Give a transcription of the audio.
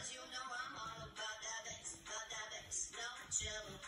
Cause you know I'm all about that bass, about that bass, no chill.